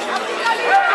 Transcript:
Yeah.